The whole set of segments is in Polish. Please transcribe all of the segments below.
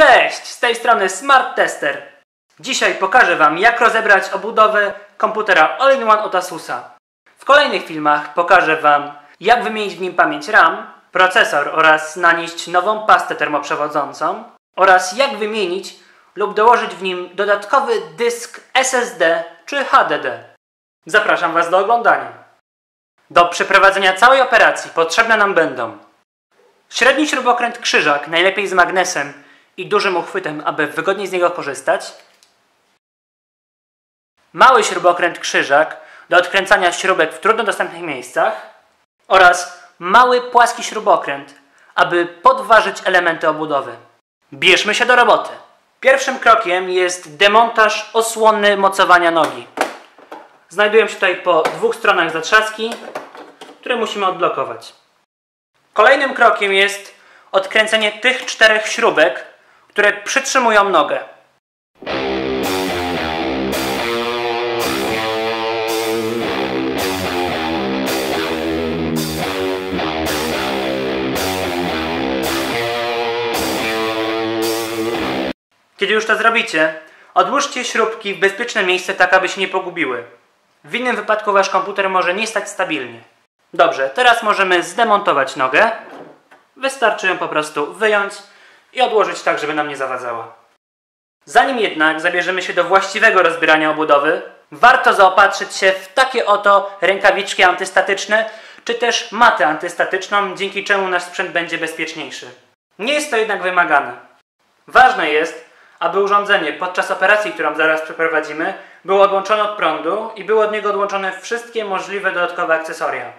Cześć, z tej strony Smart Tester. Dzisiaj pokażę Wam, jak rozebrać obudowę komputera All-in-One od Asusa. W kolejnych filmach pokażę Wam, jak wymienić w nim pamięć RAM, procesor oraz nanieść nową pastę termoprzewodzącą oraz jak wymienić lub dołożyć w nim dodatkowy dysk SSD czy HDD. Zapraszam Was do oglądania. Do przeprowadzenia całej operacji potrzebne nam będą średni śrubokręt krzyżak, najlepiej z magnesem i dużym uchwytem, aby wygodniej z niego korzystać, mały śrubokręt krzyżak do odkręcania śrubek w trudno dostępnych miejscach oraz mały płaski śrubokręt, aby podważyć elementy obudowy. Bierzmy się do roboty. Pierwszym krokiem jest demontaż osłony mocowania nogi. Znajdują się tutaj po dwóch stronach zatrzaski, które musimy odblokować. Kolejnym krokiem jest odkręcenie tych czterech śrubek, które przytrzymują nogę. Kiedy już to zrobicie, odłóżcie śrubki w bezpieczne miejsce, tak aby się nie pogubiły. W innym wypadku wasz komputer może nie stać stabilnie. Dobrze, teraz możemy zdemontować nogę. Wystarczy ją po prostu wyjąć i odłożyć tak, żeby nam nie zawadzała. Zanim jednak zabierzemy się do właściwego rozbierania obudowy, warto zaopatrzyć się w takie oto rękawiczki antystatyczne, czy też matę antystatyczną, dzięki czemu nasz sprzęt będzie bezpieczniejszy. Nie jest to jednak wymagane. Ważne jest, aby urządzenie podczas operacji, którą zaraz przeprowadzimy, było odłączone od prądu i były od niego odłączone wszystkie możliwe dodatkowe akcesoria.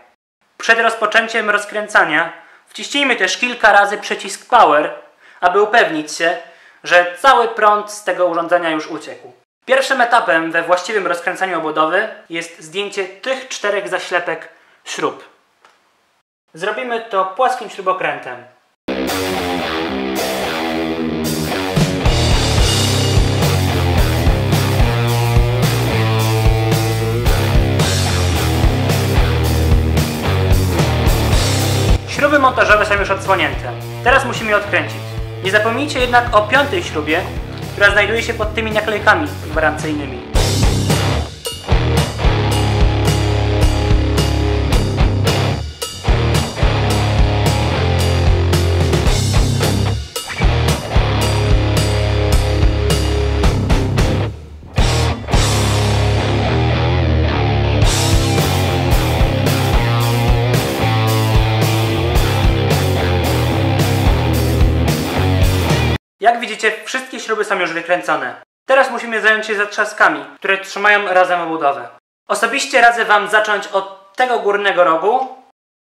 Przed rozpoczęciem rozkręcania wciśnijmy też kilka razy przycisk Power, aby upewnić się, że cały prąd z tego urządzenia już uciekł. Pierwszym etapem we właściwym rozkręcaniu obudowy jest zdjęcie tych czterech zaślepek śrub. Zrobimy to płaskim śrubokrętem. Śruby montażowe są już odsłonięte. Teraz musimy je odkręcić. Nie zapomnijcie jednak o piątej śrubie, która znajduje się pod tymi naklejkami gwarancyjnymi. Jak widzicie, wszystkie śruby są już wykręcone. Teraz musimy zająć się zatrzaskami, które trzymają razem obudowę. Osobiście radzę Wam zacząć od tego górnego rogu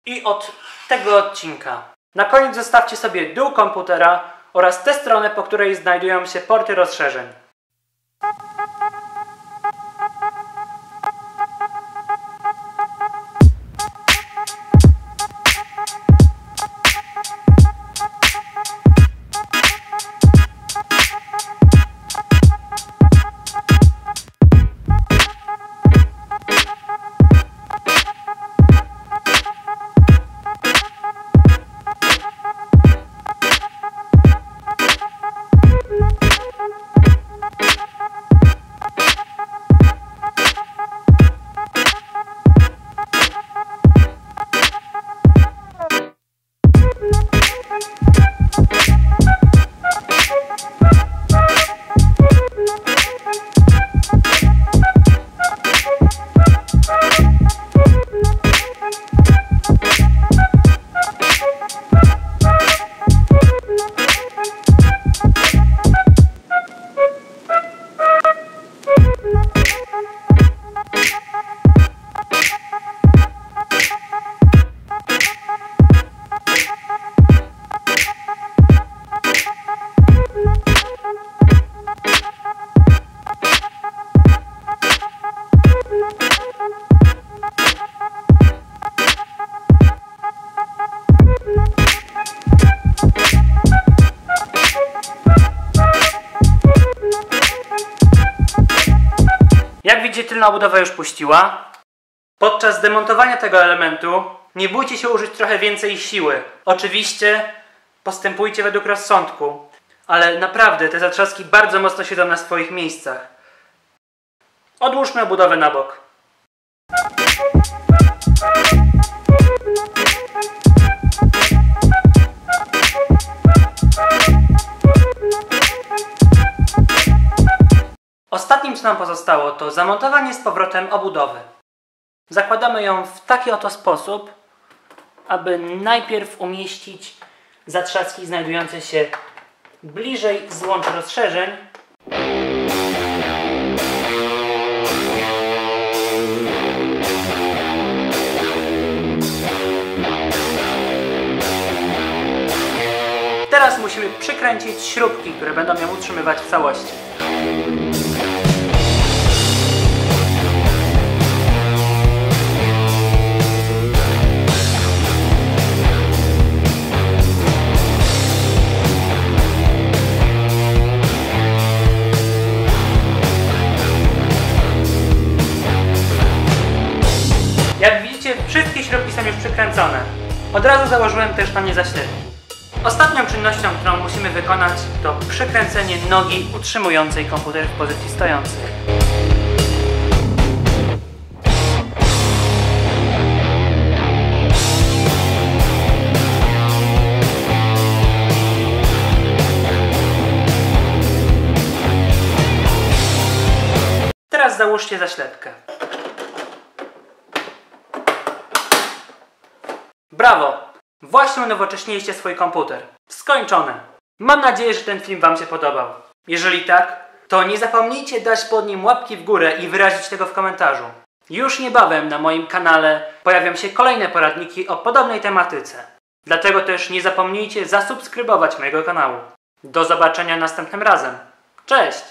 i od tego odcinka. Na koniec zostawcie sobie dół komputera oraz tę stronę, po której znajdują się porty rozszerzeń. Tylna obudowa już puściła. Podczas demontowania tego elementu nie bójcie się użyć trochę więcej siły. Oczywiście postępujcie według rozsądku, ale naprawdę te zatrzaski bardzo mocno siedzą na swoich miejscach. Odłóżmy obudowę na bok. Ostatnim, co nam pozostało, to zamontowanie z powrotem obudowy. Zakładamy ją w taki oto sposób, aby najpierw umieścić zatrzaski znajdujące się bliżej złącz rozszerzeń. Teraz musimy przykręcić śrubki, które będą ją utrzymywać w całości. Od razu założyłem też na nie zaślepki. Ostatnią czynnością, którą musimy wykonać, to przykręcenie nogi utrzymującej komputer w pozycji stojącej. Teraz załóżcie zaślepkę. Brawo! Właśnie unowocześniliście swój komputer. Skończone. Mam nadzieję, że ten film Wam się podobał. Jeżeli tak, to nie zapomnijcie dać pod nim łapki w górę i wyrazić tego w komentarzu. Już niebawem na moim kanale pojawią się kolejne poradniki o podobnej tematyce. Dlatego też nie zapomnijcie zasubskrybować mojego kanału. Do zobaczenia następnym razem. Cześć!